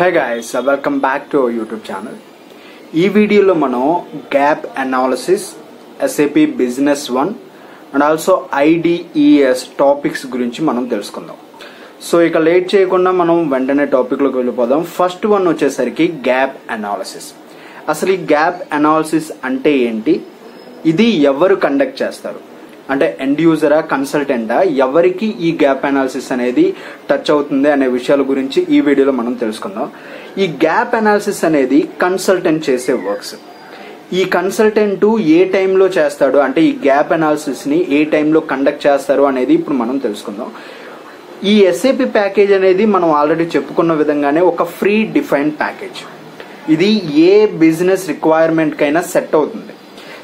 Hi guys welcome back to YouTube channel ఈ వీడియోలో మనం gap analysis SAP business one and also IDES topics గురించి మనం తెలుసుకుందాం. సో ఇక లేట్ చేయకుండా మనం వెంటనే టాపిక్లోకి వెళ్ళిపోదాం. ఫస్ట్ వన్ వచ్చేసరికి గ్యాప్ అనాలిసిస్ అసలు ఈ గ్యాప్ అనాలిసిస్ అంటే ఏంటి? ఇది ఎవరు కండక్ట్ చేస్తారు? అంటే ఎండ్ యూజరా కన్సల్టెంటా ఎవరికి ఈ గ్యాప్ అనాలిసిస్ అనేది టచ్ అవుతుంది అనే విషయాల గురించి ఈ వీడియోలో మనం తెలుసుకుందాం. ఈ గ్యాప్ అనాలిసిస్ అనేది కన్సల్టెంట్ చేసే వర్క్స్ ఈ కన్సల్టెంట్ ఏ టైంలో చేస్తాడు? అంటే ఈ గ్యాప్ అనాలిసిస్ని ఏ టైంలో కండక్ట్ చేస్తారు అనేది ఇప్పుడు మనం తెలుసుకుందాం. ఈ ఎస్ఏపి ప్యాకేజ్ అనేది మనం ఆల్రెడీ చెప్పుకున్న విధంగానే ఒక ఫ్రీ డిఫైన్డ్ ప్యాకేజ్ ఇది ఏ బిజినెస్ రిక్వైర్మెంట్ కైనా సెట్ అవుతుంది.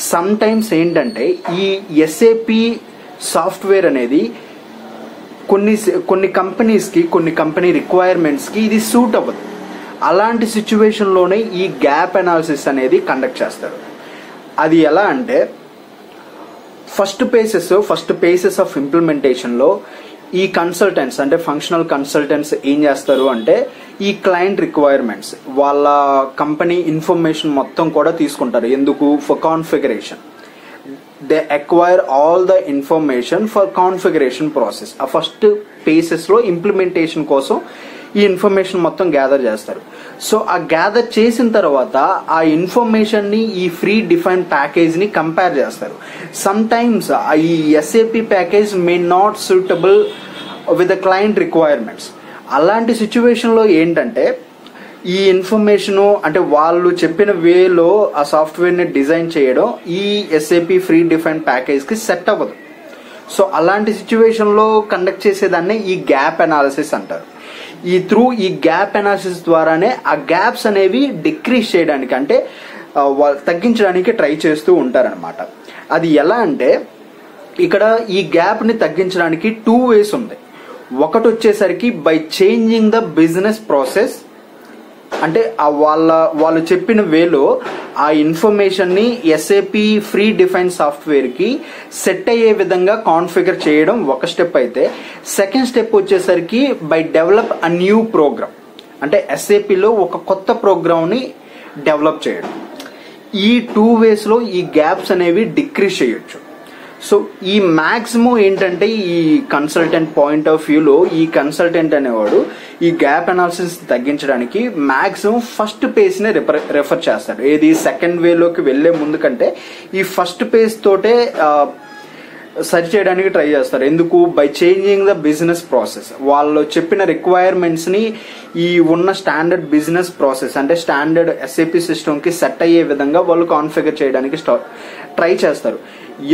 సమ్ టైమ్స్ ఏంటంటే ఈ ఎస్ఏపి సాఫ్ట్వేర్ అనేది కొన్ని కొన్ని కంపెనీస్కి కొన్ని కంపెనీ రిక్వైర్మెంట్స్కి ఇది సూట్ అవ్వదు. అలాంటి సిచ్యువేషన్లోనే ఈ గ్యాప్ అనాలిసిస్ అనేది కండక్ట్ చేస్తారు. అది ఎలా అంటే first phases first phases of ఇంప్లిమెంటేషన్లో ఈ కన్సల్టెంట్స్ అంటే ఫంక్షనల్ కన్సల్టెంట్స్ ఏం చేస్తారు అంటే ఈ క్లయింట్ రిక్వైర్మెంట్స్ వాళ్ళ కంపెనీ ఇన్ఫర్మేషన్ మొత్తం కూడా తీసుకుంటారు. ఎందుకు? For configuration they acquire all the information for configuration process ఆ ఫస్ట్ పేసెస్లో ఇంప్లిమెంటేషన్ కోసం ఈ ఇన్ఫర్మేషన్ మొత్తం గ్యాదర్ చేస్తారు. సో ఆ గ్యాదర్ చేసిన తర్వాత ఆ ఇన్ఫర్మేషన్ని ఈ ఫ్రీ డిఫైన్ ప్యాకేజ్ని కంపేర్ చేస్తారు. సమ్ టైమ్స్ ఈ SAP package may not suitable with the client requirements అలాంటి సిచ్యువేషన్లో ఏంటంటే ఈ ఇన్ఫర్మేషన్ అంటే వాళ్ళు చెప్పిన వేలో ఆ సాఫ్ట్వేర్ని డిజైన్ చేయడం ఈ ఎస్ఏపి ఫ్రీ డిఫైన్ ప్యాకేజ్కి సెట్ అవ్వదు. సో అలాంటి సిచ్యువేషన్లో కండక్ట్ చేసేదాన్ని ఈ గ్యాప్ అనాలిసిస్ అంటారు. ఈ త్రూ ఈ గ్యాప్ అనాలిసిస్ ద్వారానే ఆ గ్యాప్స్ అనేవి డిక్రీజ్ చేయడానికి అంటే తగ్గించడానికి ట్రై చేస్తూ ఉంటారనమాట అది ఎలా అంటే ఇక్కడ ఈ గ్యాప్ని తగ్గించడానికి టూ వేస్ ఉంది. ఒకటి వచ్చేసరికి by changing the business process అంటే ఆ వాళ్ళ వాళ్ళు చెప్పిన వేలో ఆ ఇన్ఫర్మేషన్ని ఎస్ఏపి ఫ్రీ డిఫైన్ సాఫ్ట్వేర్కి సెట్ అయ్యే విధంగా కాన్ఫిగర్ చేయడం ఒక స్టెప్ అయితే సెకండ్ స్టెప్ వచ్చేసరికి by develop a new program అంటే ఎస్ఏపిలో ఒక కొత్త ప్రోగ్రామ్ని డెవలప్ చేయడం. ఈ టూ వేస్లో ఈ గ్యాప్స్ అనేవి డిక్రీజ్ చేయొచ్చు. సో ఈ మ్యాక్సిమం ఏంటంటే ఈ కన్సల్టెంట్ పాయింట్ ఆఫ్ వ్యూలో ఈ కన్సల్టెంట్ అనేవాడు ఈ గ్యాప్ అనాలిసిస్ తగ్గించడానికి మ్యాక్సిమం ఫస్ట్ పేజ్ని రిఫర్ రెఫర్ చేస్తాడు. ఏది సెకండ్ వేలోకి వెళ్ళే ముందు కంటే ఈ ఫస్ట్ పేజ్ తోటే సరి చేయడానికి ట్రై చేస్తారు. ఎందుకు? By changing the business process వాళ్ళు చెప్పిన రిక్వైర్మెంట్స్ని ఈ ఉన్న స్టాండర్డ్ బిజినెస్ ప్రాసెస్ అంటే స్టాండర్డ్ ఎస్ఏపి సిస్టమ్కి సెట్ అయ్యే విధంగా వాళ్ళు కాన్ఫిగర్ చేయడానికి ట్రై చేస్తారు.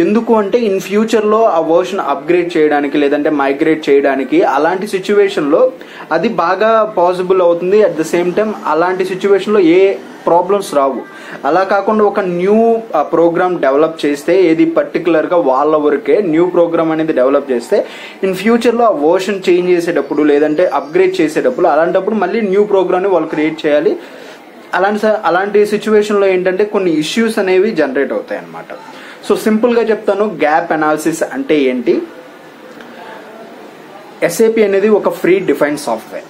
ఎందుకు అంటే ఇన్ ఫ్యూచర్లో ఆ వర్షన్ అప్గ్రేడ్ చేయడానికి లేదంటే మైగ్రేట్ చేయడానికి అలాంటి సిచ్యువేషన్లో అది బాగా పాసిబుల్ అవుతుంది. అట్ ద సేమ్ టైం అలాంటి సిచ్యువేషన్లో ఏ ప్రాబ్లమ్స్ రావు. అలా కాకుండా ఒక న్యూ ప్రోగ్రామ్ డెవలప్ చేస్తే ఏది పర్టికులర్గా వాళ్ళ వరకే న్యూ ప్రోగ్రామ్ అనేది డెవలప్ చేస్తే ఇన్ ఫ్యూచర్లో ఆ వర్షన్ చేంజ్ చేసేటప్పుడు లేదంటే అప్గ్రేడ్ చేసేటప్పుడు అలాంటప్పుడు మళ్ళీ న్యూ ప్రోగ్రామ్ని వాళ్ళు క్రియేట్ చేయాలి. అలాంటి అలాంటి సిచ్యువేషన్లో ఏంటంటే కొన్ని ఇష్యూస్ అనేవి జనరేట్ అవుతాయి అన్నమాట సో సింపుల్గా చెప్తాను గ్యాప్ అనాలిసిస్ అంటే ఏంటి? ఎస్ఏపి అనేది ఒక ఫ్రీ డిఫైన్ సాఫ్ట్వేర్.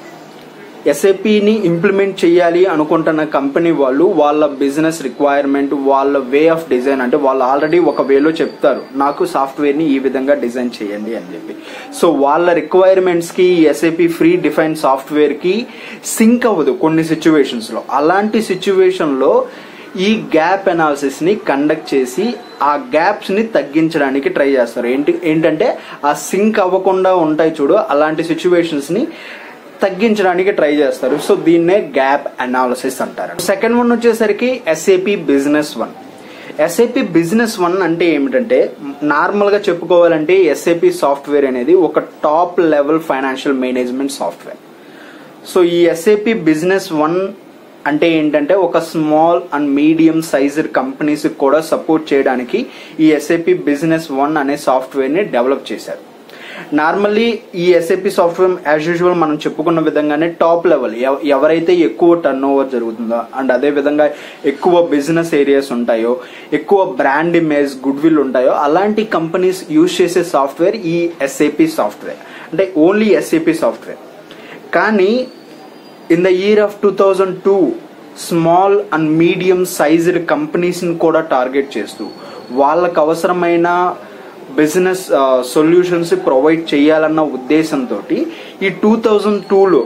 ఎస్ఏపిని ఇంప్లిమెంట్ చేయాలి అనుకుంటున్న కంపెనీ వాళ్ళు వాళ్ళ బిజినెస్ రిక్వైర్మెంట్ వాళ్ళ వే ఆఫ్ డిజైన్ అంటే వాళ్ళు ఆల్రెడీ ఒక వేలో చెప్తారు నాకు సాఫ్ట్వేర్ని ఈ విధంగా డిజైన్ చేయండి అని చెప్పి. సో వాళ్ళ రిక్వైర్మెంట్స్కి ఎస్ఏపి ఫ్రీ డిఫైన్ సాఫ్ట్వేర్కి సింక్ అవ్వదు కొన్ని సిచ్యువేషన్స్లో అలాంటి సిచ్యువేషన్లో లో ఈ గ్యాప్ అనాలిసిస్ని కండక్ట్ చేసి ఆ గ్యాప్స్ని తగ్గించడానికి ట్రై చేస్తారు. ఏంటి ఏంటంటే ఆ సింక్ అవ్వకుండా ఉంటాయి చూడు అలాంటి సిచ్యువేషన్స్ని తగ్గించడానికి ట్రై చేస్తారు. సో దీన్నే గ్యాప్ అనాలిసిస్ అంటారు. సెకండ్ వన్ వచ్చేసరికి SAP business one SAP business one అంటే ఏమిటంటే నార్మల్గా చెప్పుకోవాలంటే ఎస్ఏపి సాఫ్ట్వేర్ అనేది ఒక top level financial management software so ఈ ఎస్ఏపి బిజినెస్ వన్ అంటే ఏంటంటే ఒక small and medium sizer companies కూడా సపోర్ట్ చేయడానికి ఈ ఎస్ఏపి బిజినెస్ వన్ అనే సాఫ్ట్వేర్ని డెవలప్ చేశారు. నార్మల్లీ ఈ ఎస్ఏపి సాఫ్ట్వేర్ యాజ్ యూజువల్ మనం చెప్పుకున్న విధంగానే టాప్ లెవెల్ ఎవరైతే ఎక్కువ టర్న్ ఓవర్ జరుగుతుందో అండ్ అదే విధంగా ఎక్కువ బిజినెస్ ఏరియాస్ ఉంటాయో ఎక్కువ బ్రాండ్ ఇమేజ్ గుడ్ విల్ ఉంటాయో అలాంటి కంపెనీస్ యూజ్ చేసే సాఫ్ట్వేర్ ఈ ఎస్ఏపి సాఫ్ట్వేర్ అంటే ఓన్లీ ఎస్ఏపి సాఫ్ట్వేర్ కానీ in the year of two thousand two small and medium sized కంపెనీస్ని కూడా టార్గెట్ చేస్తూ వాళ్ళకు అవసరమైన బిజినెస్ సొల్యూషన్స్ ప్రొవైడ్ చేయాలన్న ఉద్దేశంతో ఈ టూ థౌజండ్ టూలో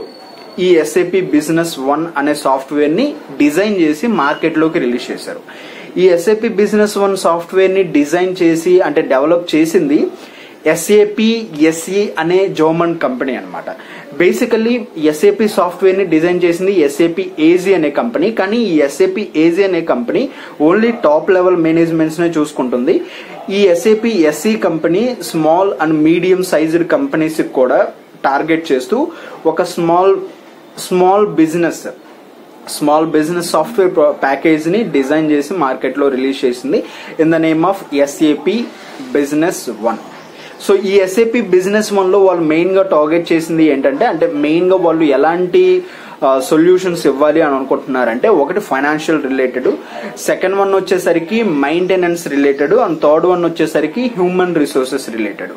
ఈ ఎస్ఏపి బిజినెస్ వన్ అనే సాఫ్ట్వేర్ని డిజైన్ చేసి మార్కెట్లోకి రిలీజ్ చేశారు. ఈ ఎస్ఏపి బిజినెస్ వన్ సాఫ్ట్వేర్ని డిజైన్ చేసి అంటే డెవలప్ చేసింది ఎస్ఏపి ఎస్ఈ అనే జర్మన్ కంపెనీ అనమాట బేసికల్లీ ఎస్ఏపి సాఫ్ట్వేర్ని డిజైన్ చేసింది ఎస్ఏపి ఏజీ అనే కంపెనీ కానీ ఈ ఎస్ఏపి ఏజీ అనే company only top level managements నే చూసుకుంటుంది. ఈ SAP SE company small and medium sized companies కూడా టార్గెట్ చేస్తూ ఒక small small business small business software ప్యాకేజ్ని design చేసి మార్కెట్లో రిలీజ్ చేసింది. In the name of SAP business one so ఈ ఎస్ఏపి బిజినెస్ వన్లో వాళ్ళు మెయిన్గా టార్గెట్ చేసింది ఏంటంటే అంటే మెయిన్గా వాళ్ళు ఎలాంటి సొల్యూషన్స్ ఇవ్వాలి అని అనుకుంటున్నారంటే ఒకటి ఫైనాన్షియల్ రిలేటెడ్ సెకండ్ వన్ వచ్చేసరికి maintenance related and third one వచ్చేసరికి హ్యూమన్ రిసోర్సెస్ రిలేటెడ్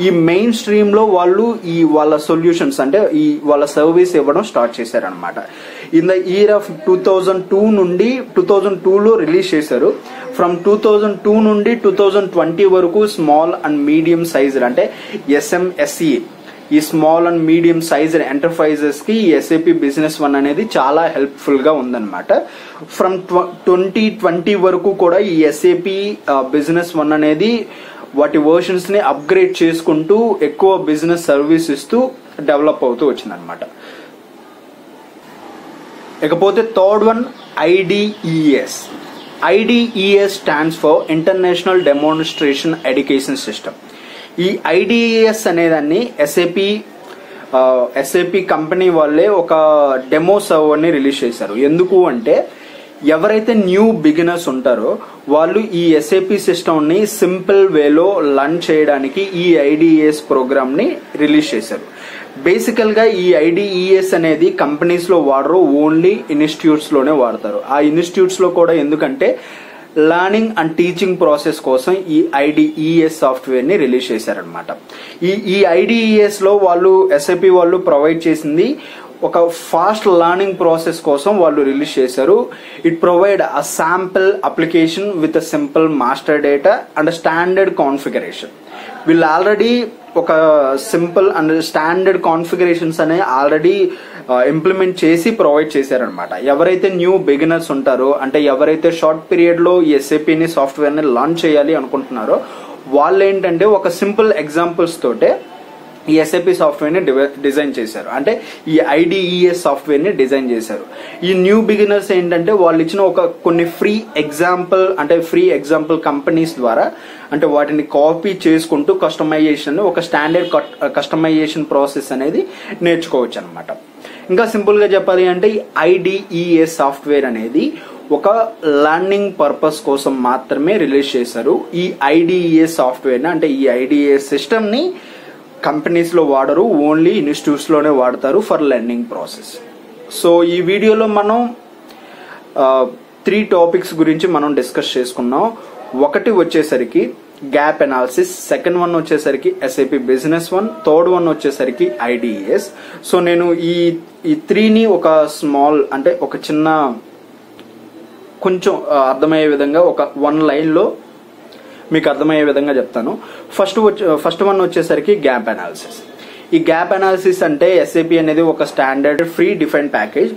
ఈ మెయిన్ స్ట్రీమ్లో వాళ్ళు ఈ వాళ్ళ సొల్యూషన్స్ అంటే ఈ వాళ్ళ సర్వీస్ ఇవ్వడం స్టార్ట్ చేశారనమాట in the year of two thousand two నుండి టూ థౌజండ్ టూలో రిలీజ్ చేశారు. ఫ్రమ్ టూ థౌజండ్ టూ నుండి టూ థౌజండ్ ట్వంటీ వరకు స్మాల్ అండ్ మీడియం సైజ్ అంటే ఎస్ఎంఎస్ఈ ఈ స్మాల్ అండ్ మీడియం సైజ్ ఎంటర్ప్రైజెస్కి ఈ ఎస్ఏపి బిజినెస్ వన్ అనేది చాలా హెల్ప్ఫుల్గా ఉందన్నమాట. ఫ్రమ్ ట్వంటీ ట్వంటీ వరకు కూడా ఈ ఎస్ఏపి బిజినెస్ వన్ అనేది వాటి వర్షన్స్ని అప్గ్రేడ్ చేసుకుంటూ ఎక్కువ బిజినెస్ సర్వీస్ ఇస్తూ డెవలప్ అవుతూ వచ్చిందనమాట ఇకపోతే third one IDES IDES stands for international demonstration education system ఈ ఐడిఈఎస్ అనేదాన్ని ఎస్ఏపి ఎస్ఏపి కంపెనీ వాళ్ళే ఒక డెమో సర్వర్ని రిలీజ్ చేశారు. ఎందుకు అంటే ఎవరైతే న్యూ బిగినర్స్ ఉంటారో వాళ్ళు ఈ ఎస్ఏపి సిస్టమ్ని సింపుల్ వేలో లర్న్ చేయడానికి ఈ ఐడిఎస్ ప్రోగ్రామ్ని రిలీజ్ చేశారు. బేసికల్గా ఈ ఐడిఈఎస్ అనేది కంపెనీస్లో వాడరు ఓన్లీ ఇన్స్టిట్యూట్స్లోనే వాడతారు. ఆ ఇన్స్టిట్యూట్స్లో కూడా ఎందుకంటే లర్నింగ్ అండ్ టీచింగ్ ప్రాసెస్ కోసం ఈ ఐడిఈఎస్ సాఫ్ట్వేర్ని రిలీజ్ చేశారనమాట ఈ ఈ ఐడిఈఎస్లో వాళ్ళు ఎస్ఐపి వాళ్ళు ప్రొవైడ్ చేసింది ఒక ఫాస్ట్ లర్నింగ్ ప్రాసెస్ కోసం వాళ్ళు రిలీజ్ చేశారు. It provide a sample application with a simple master data and standard configuration వీళ్ళు ఆల్రెడీ ఒక సింపుల్ అండ్ స్టాండర్డ్ కాన్ఫిగరేషన్స్ అనే ఆల్రెడీ ఇంప్లిమెంట్ చేసి ప్రొవైడ్ చేశారనమాట. ఎవరైతే న్యూ బిగినర్స్ ఉంటారో అంటే ఎవరైతే షార్ట్ పీరియడ్లో ఈ ఎస్ఏపీని సాఫ్ట్వేర్ని లాంచ్ చేయాలి అనుకుంటున్నారో వాళ్ళు ఏంటంటే ఒక సింపుల్ ఎగ్జాంపుల్స్ తోటే ఈ ఎస్ఏపి సాఫ్ట్వేర్ని డిజైన్ చేశారు. అంటే ఈ ఐడిఈఎస్ సాఫ్ట్వేర్ని డిజైన్ చేశారు. ఈ న్యూ బిగినర్స్ ఏంటంటే వాళ్ళు ఇచ్చిన ఒక కొన్ని ఫ్రీ ఎగ్జాంపుల్ అంటే ఫ్రీ ఎగ్జాంపుల్ కంపెనీస్ ద్వారా అంటే వాటిని కాపీ చేసుకుంటూ కస్టమైజేషన్ ఒక స్టాండర్డ్ కస్టమైజేషన్ ప్రాసెస్ అనేది నేర్చుకోవచ్చు అనమాట ఇంకా సింపుల్గా చెప్పాలి అంటే ఐడిఈఎస్ సాఫ్ట్వేర్ అనేది ఒక లర్నింగ్ పర్పస్ కోసం మాత్రమే రిలీజ్ చేశారు. ఈ ఐడిఈఎస్ సాఫ్ట్వేర్ని అంటే ఈ ఐడిఈఎస్ సిస్టమ్ని కంపెనీస్లో కంపెనీస్లో వాడరు ఓన్లీ ఇన్స్టిట్యూట్స్లోనే వాడతారు ఫర్ లెర్నింగ్ ప్రాసెస్ సో ఈ వీడియోలో మనం త్రీ టాపిక్స్ గురించి మనం డిస్కస్ చేసుకున్నాం. ఒకటి వచ్చేసరికి గ్యాప్ అనాలిసిస్ సెకండ్ వన్ వచ్చేసరికి SAP business one third one వచ్చేసరికి ఐడిఎస్ సో నేను ఈ ఈ త్రీని ఒక స్మాల్ అంటే ఒక చిన్న కొంచెం అర్థమయ్యే విధంగా ఒక వన్ లైన్లో మీకు అర్థమయ్యే విధంగా చెప్తాను. ఫస్ట్ ఫస్ట్ వన్ వచ్చేసరికి గ్యాప్ అనాలిసిస్ ఈ గ్యాప్ అనాలిసిస్ అంటే ఎస్ఏపి అనేది ఒక standard predefined package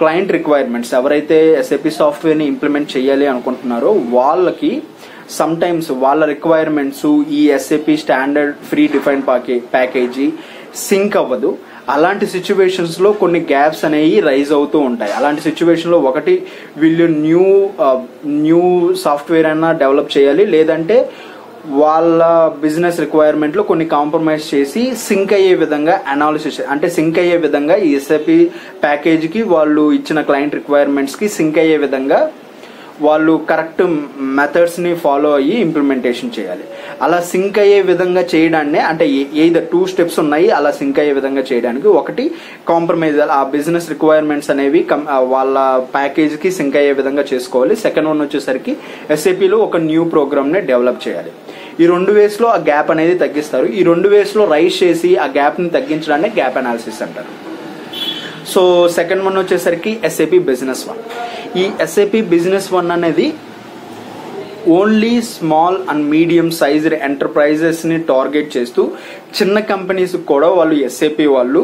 client requirements ఎవరైతే ఎస్ఏపి సాఫ్ట్వేర్ని ఇంప్లిమెంట్ చేయాలి అనుకుంటున్నారో వాళ్ళకి సమ్ టైమ్స్ వాళ్ళ రిక్వైర్మెంట్స్ ఈ SAP standard predefined package sync అవ్వదు. అలాంటి సిచ్యువేషన్స్లో కొన్ని గ్యాప్స్ అనేవి రైజ్ అవుతూ ఉంటాయి. అలాంటి సిచ్యువేషన్లో ఒకటి వీళ్ళు న్యూ న్యూ సాఫ్ట్వేర్ అయినా డెవలప్ చేయాలి లేదంటే వాళ్ళ బిజినెస్ రిక్వైర్మెంట్లో కొన్ని కాంప్రమైజ్ చేసి సింక్ అయ్యే విధంగా అనాలిసిస్ అంటే సింక్ అయ్యే విధంగా ఈ ఎస్ఐపి ప్యాకేజ్కి వాళ్ళు ఇచ్చిన క్లయింట్ రిక్వైర్మెంట్స్కి సింక్ అయ్యే విధంగా వాళ్ళు కరెక్ట్ మెథడ్స్ని ఫాలో అయ్యి ఇంప్లిమెంటేషన్ చేయాలి. అలా సింక్ అయ్యే విధంగా చేయడాన్ని అంటే ఏదో టూ స్టెప్స్ ఉన్నాయి అలా సింక్ అయ్యే విధంగా చేయడానికి ఒకటి కాంప్రమైజ్ ఆ బిజినెస్ రిక్వైర్మెంట్స్ అనేవి వాళ్ళ ప్యాకేజ్కి సింక్ అయ్యే విధంగా చేసుకోవాలి. సెకండ్ వన్ వచ్చేసరికి ఎస్ఏపీలో ఒక న్యూ ప్రోగ్రామ్ని డెవలప్ చేయాలి. ఈ రెండు వేస్లో ఆ గ్యాప్ అనేది తగ్గిస్తారు. ఈ రెండు వేస్లో రైస్ చేసి ఆ గ్యాప్ని తగ్గించడాన్ని గ్యాప్ అనాలిసిస్ అంటారు. సో సెకండ్ వన్ వచ్చేసరికి ఎస్ఏపీ బిజినెస్ వన్ ఈ ఎస్ఏపి బిజినెస్ వన్ అనేది only small and medium sized ఎంటర్ప్రైజెస్ని target చేస్తూ చిన్న కంపెనీస్ కూడా వాళ్ళు ఎస్ఏపి వాళ్ళు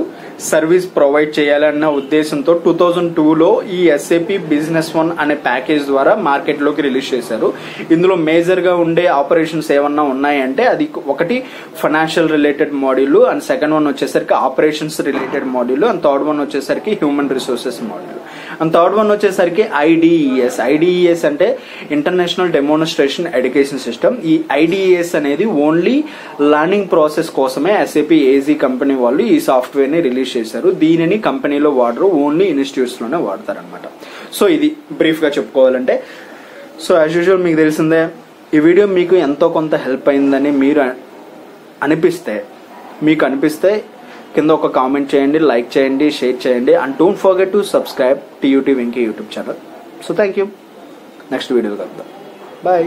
సర్వీస్ ప్రొవైడ్ చేయాలన్న ఉద్దేశంతో టూ థౌజండ్ టూలో ఈ ఎస్ఏపి బిజినెస్ వన్ అనే ప్యాకేజ్ ద్వారా మార్కెట్లోకి రిలీజ్ చేశారు. ఇందులో మేజర్గా ఉండే ఆపరేషన్స్ ఏమన్నా ఉన్నాయంటే అది ఒకటి financial related module and second one వచ్చేసరికి operations related module and third one వచ్చేసరికి human resources module and third one వచ్చేసరికి ఐడిఈఎస్ ఐడిఈఎస్ అంటే ఇంటర్నేషనల్ డెమోన్స్ట్రేషన్ ఎడ్యుకేషన్ సిస్టమ్ ఈ ఐడిఈఎస్ అనేది ఓన్లీ లర్నింగ్ ప్రాసెస్ కోసమే ఎస్ఏపి ఏజీ కంపెనీ వాళ్ళు ఈ సాఫ్ట్వేర్ని రిలీజ్ చేశారు. దీనిని కంపెనీలో వాడరు ఓన్లీ ఇన్స్టిట్యూట్స్లోనే వాడతారనమాట సో ఇది బ్రీఫ్గా చెప్పుకోవాలంటే. సో యాజ్ యూజువల్ మీకు తెలిసిందే ఈ వీడియో మీకు ఎంతో కొంత హెల్ప్ అయిందని మీరు అనిపిస్తే మీకు అనిపిస్తే కింద ఒక కామెంట్ చేయండి లైక్ చేయండి షేర్ చేయండి and don't forget to subscribe TUT Venky YouTube channel so thank you next video కలుద్దాం. బాయ్